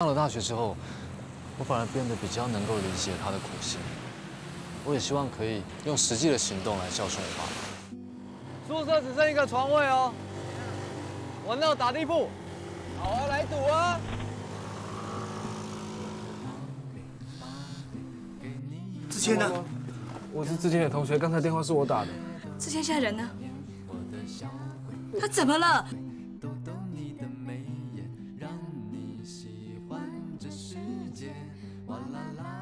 上了大学之后，我反而变得比较能够理解他的苦心。我也希望可以用实际的行动来孝顺我爸妈。宿舍只剩一个床位哦，玩到打地铺，好啊，来赌啊！志谦呢？我是之前的同学，刚才电话是我打的。志谦现在人呢？他怎么了？la la la.